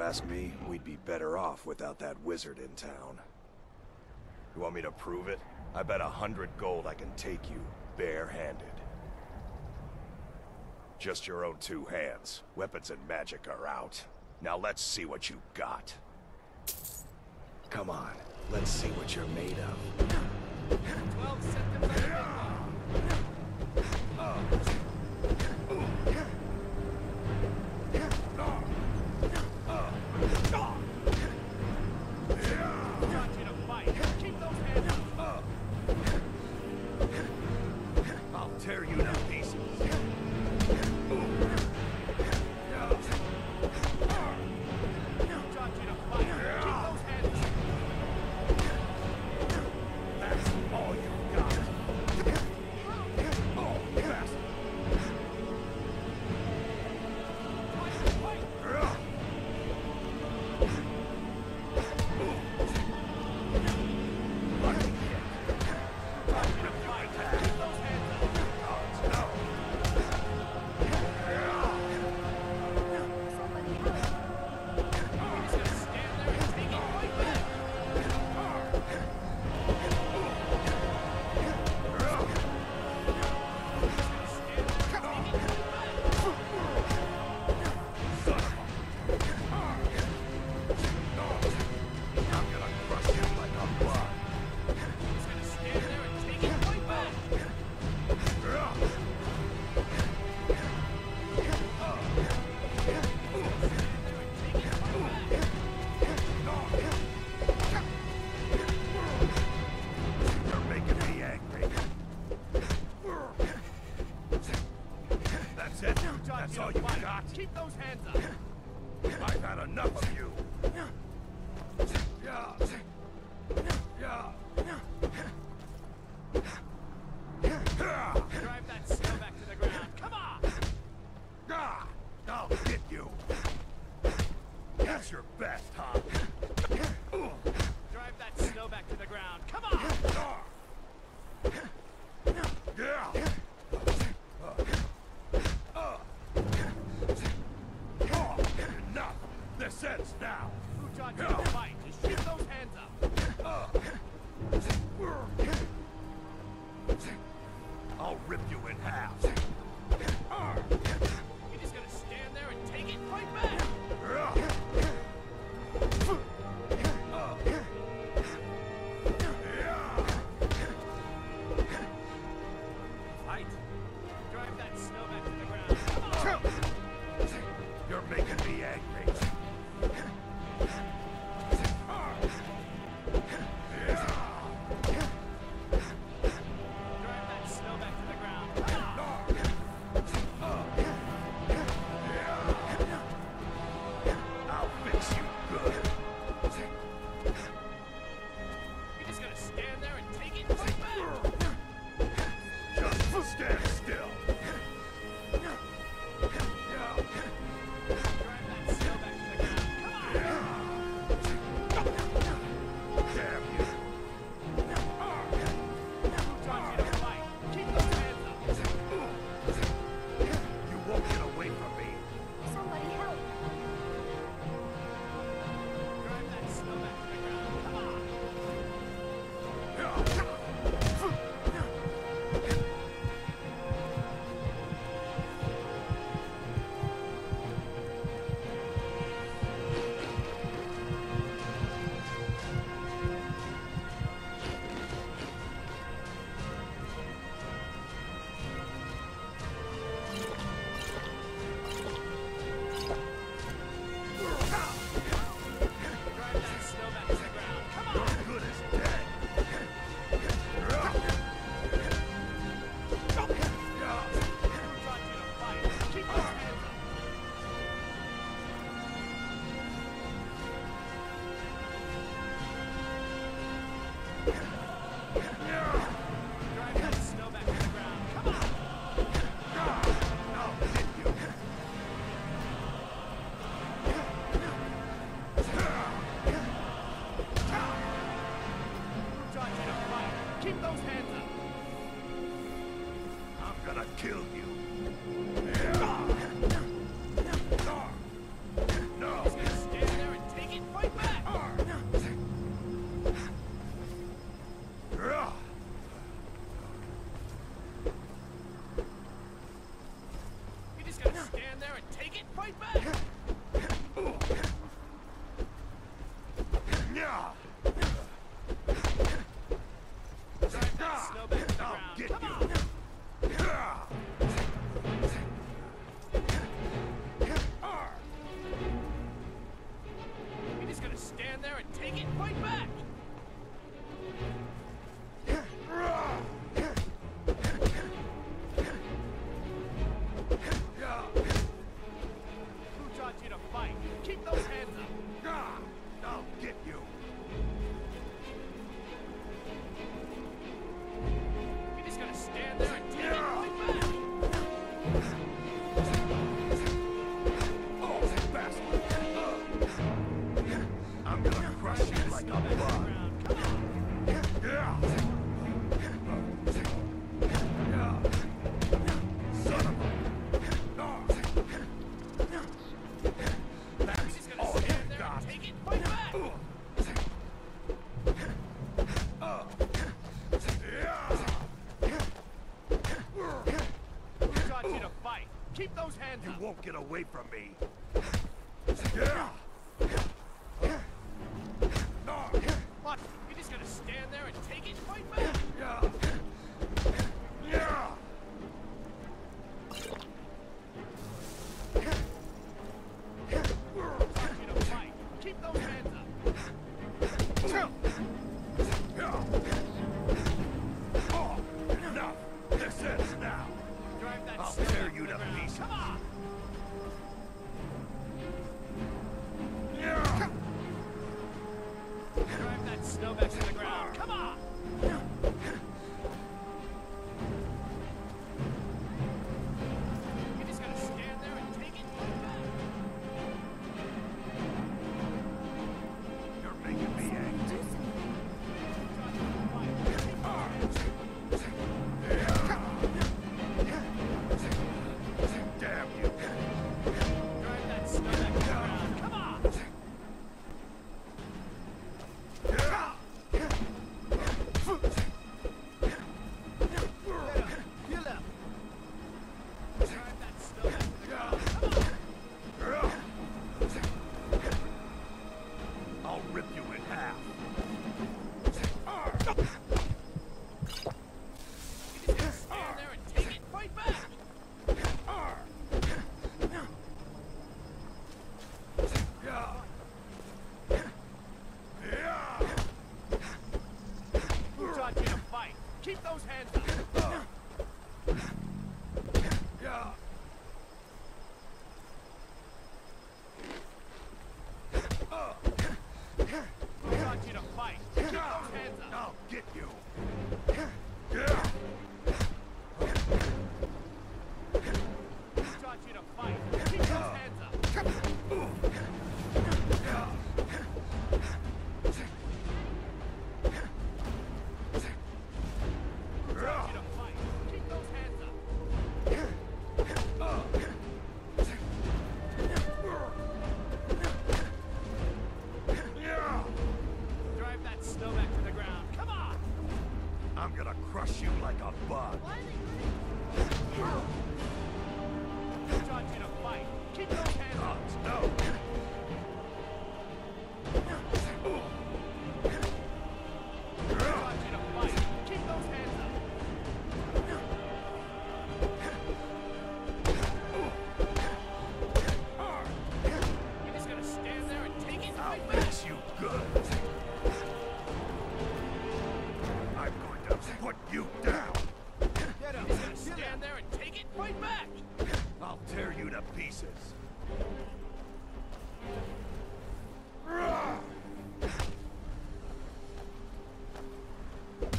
ask me, we'd be better off without that wizard in town. You want me to prove it? I bet a hundred gold I can take you, barehanded. Just your own two hands. Weapons and magic are out. Now let's see what you got. Come on, let's see what you're made of. 12 tear you to Got? Keep those hands up. I've had enough of you. Yeah. Rip you in half. Yeah. You won't get away from me. Yeah. makes you good. I'm going to put you down. Get up. Stand there and take it right back. I'll tear you to pieces.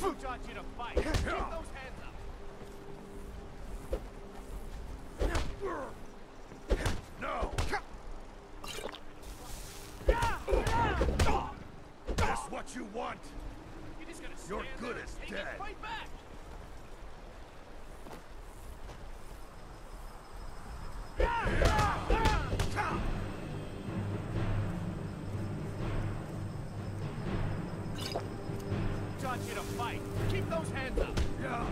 Who taught you to fight? Those hands you want. You're Your good as dead. Fight back. Dodge fight. Keep those hands up. Yeah.